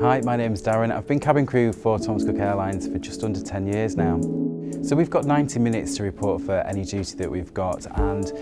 Hi, my name is Darren. I've been cabin crew for Thomas Cook Airlines for just under 10 years now. So we've got 90 minutes to report for any duty that we've got and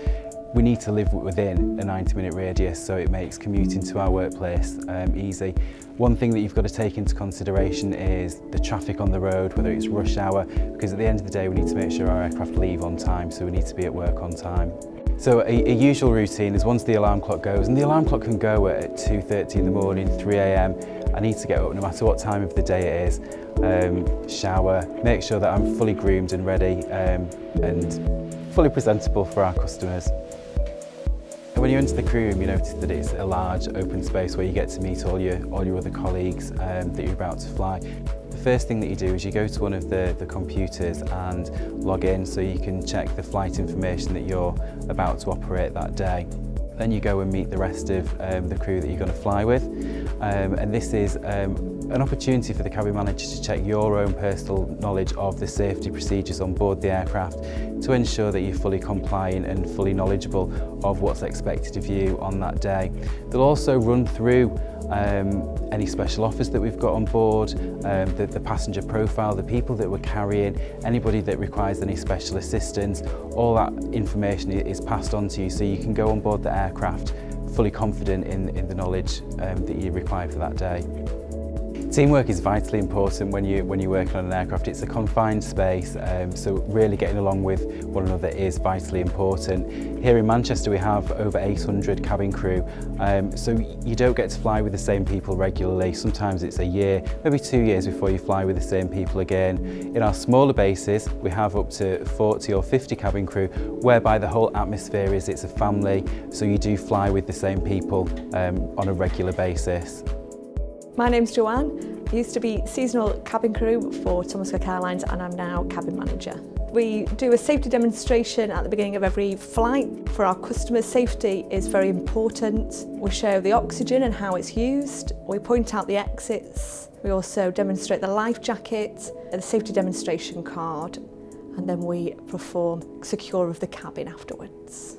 we need to live within a 90 minute radius so it makes commuting to our workplace um, easy. One thing that you've got to take into consideration is the traffic on the road, whether it's rush hour, because at the end of the day we need to make sure our aircraft leave on time, so we need to be at work on time. So a, a usual routine is once the alarm clock goes, and the alarm clock can go at 2.30 in the morning, 3am, I need to get up no matter what time of the day it is, um, shower, make sure that I'm fully groomed and ready um, and fully presentable for our customers. When you enter the crew room, you notice that it's a large open space where you get to meet all your, all your other colleagues um, that you're about to fly. First thing that you do is you go to one of the, the computers and log in so you can check the flight information that you're about to operate that day. Then you go and meet the rest of um, the crew that you're going to fly with. Um, and this is um, an opportunity for the cabin manager to check your own personal knowledge of the safety procedures on board the aircraft to ensure that you're fully compliant and fully knowledgeable of what's expected of you on that day. They'll also run through um, any special offers that we've got on board, um, the, the passenger profile, the people that we're carrying, anybody that requires any special assistance, all that information is passed on to you so you can go on board the aircraft fully confident in, in the knowledge um, that you require for that day. Teamwork is vitally important when, you, when you're working on an aircraft. It's a confined space, um, so really getting along with one another is vitally important. Here in Manchester we have over 800 cabin crew, um, so you don't get to fly with the same people regularly. Sometimes it's a year, maybe two years before you fly with the same people again. In our smaller bases, we have up to 40 or 50 cabin crew, whereby the whole atmosphere is it's a family, so you do fly with the same people um, on a regular basis. My name's Joanne. I used to be seasonal cabin crew for Thomas Cook Airlines and I'm now cabin manager. We do a safety demonstration at the beginning of every flight. For our customers, safety is very important. We show the oxygen and how it's used. We point out the exits. We also demonstrate the life jacket and the safety demonstration card. And then we perform secure of the cabin afterwards.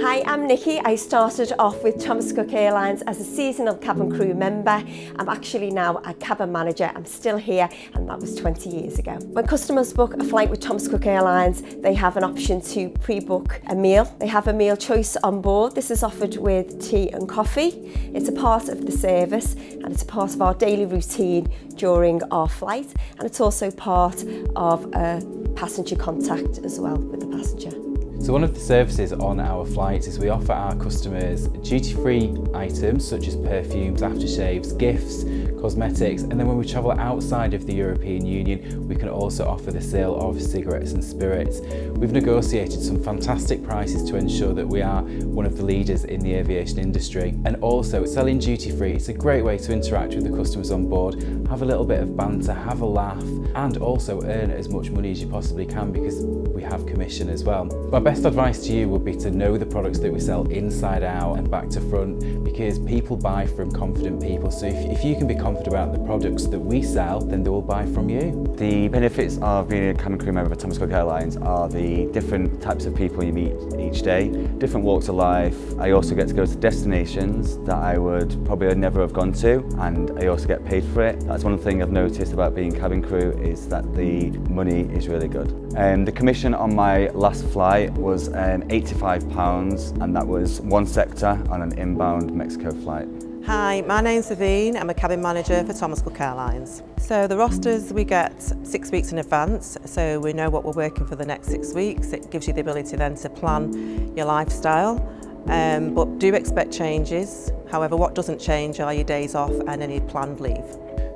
Hi, I'm Nikki. I started off with Thomas Cook Airlines as a seasonal cabin crew member. I'm actually now a cabin manager. I'm still here and that was 20 years ago. When customers book a flight with Thomas Cook Airlines, they have an option to pre-book a meal. They have a meal choice on board. This is offered with tea and coffee. It's a part of the service and it's a part of our daily routine during our flight and it's also part of a passenger contact as well with the passenger. So one of the services on our flights is we offer our customers duty-free items such as perfumes, aftershaves, gifts, cosmetics and then when we travel outside of the European Union we can also offer the sale of cigarettes and spirits. We've negotiated some fantastic prices to ensure that we are one of the leaders in the aviation industry and also selling duty free it's a great way to interact with the customers on board, have a little bit of banter, have a laugh and also earn as much money as you possibly can because we have commission as well. My best advice to you would be to know the products that we sell inside out and back to front because people buy from confident people so if, if you can be confident about the products that we sell, then they will buy from you. The benefits of being a cabin crew member of Thomas Cook Airlines are the different types of people you meet each day, different walks of life. I also get to go to destinations that I would probably never have gone to and I also get paid for it. That's one thing I've noticed about being cabin crew is that the money is really good. Um, the commission on my last flight was um, £85 and that was one sector on an inbound Mexico flight. Hi, my name's Savine. I'm a cabin manager for Thomas Cook Airlines. So the rosters we get six weeks in advance, so we know what we're working for the next six weeks. It gives you the ability then to plan your lifestyle, um, but do expect changes. However, what doesn't change are your days off and any planned leave.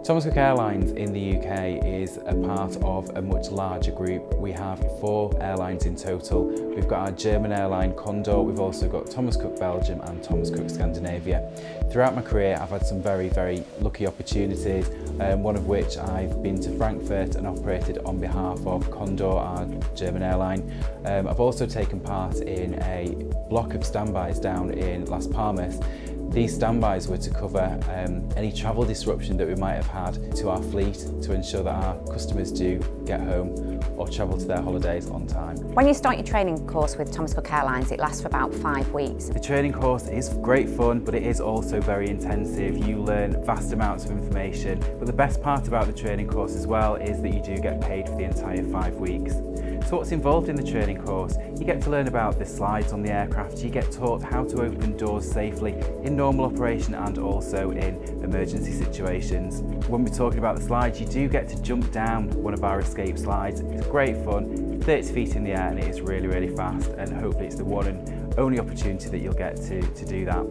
Thomas Cook Airlines in the UK is a part of a much larger group. We have four airlines in total. We've got our German airline Condor, we've also got Thomas Cook Belgium and Thomas Cook Scandinavia. Throughout my career I've had some very, very lucky opportunities, um, one of which I've been to Frankfurt and operated on behalf of Condor, our German airline. Um, I've also taken part in a block of standbys down in Las Palmas These standbys were to cover um, any travel disruption that we might have had to our fleet to ensure that our customers do get home or travel to their holidays on time. When you start your training course with Thomas Cook Airlines, it lasts for about five weeks. The training course is great fun, but it is also very intensive. You learn vast amounts of information, but the best part about the training course as well is that you do get paid for the entire five weeks. So what's involved in the training course? You get to learn about the slides on the aircraft, you get taught how to open doors safely in normal operation and also in emergency situations. When we're talking about the slides, you do get to jump down one of our escape slides. It's great fun, 30 feet in the air and it is really, really fast and hopefully it's the one and only opportunity that you'll get to, to do that.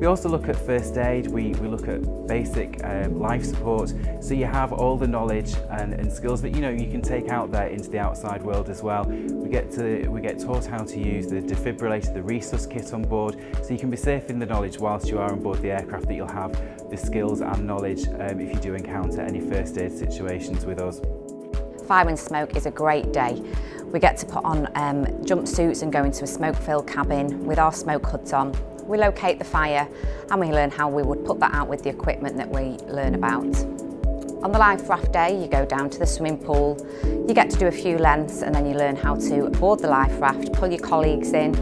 We also look at first aid, we, we look at basic um, life support, so you have all the knowledge and, and skills that you know you can take out there into the outside world as well. We get, to, we get taught how to use the defibrillator, the resus kit on board, so you can be safe in the knowledge whilst you are on board the aircraft that you'll have the skills and knowledge um, if you do encounter any first aid situations with us. Fire and smoke is a great day. We get to put on um, jumpsuits and go into a smoke-filled cabin with our smoke hoods on we locate the fire and we learn how we would put that out with the equipment that we learn about. On the life raft day, you go down to the swimming pool, you get to do a few lengths and then you learn how to board the life raft, pull your colleagues in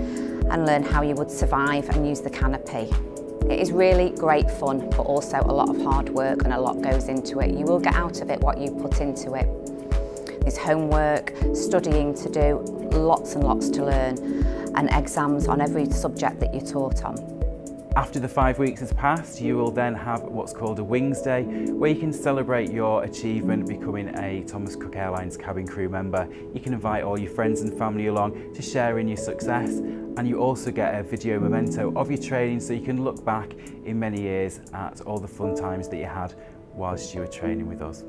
and learn how you would survive and use the canopy. It is really great fun, but also a lot of hard work and a lot goes into it. You will get out of it what you put into it. There's homework, studying to do, lots and lots to learn, and exams on every subject that you're taught on. After the five weeks has passed, you will then have what's called a Wings Day, where you can celebrate your achievement becoming a Thomas Cook Airlines cabin crew member. You can invite all your friends and family along to share in your success, and you also get a video memento of your training so you can look back in many years at all the fun times that you had whilst you were training with us.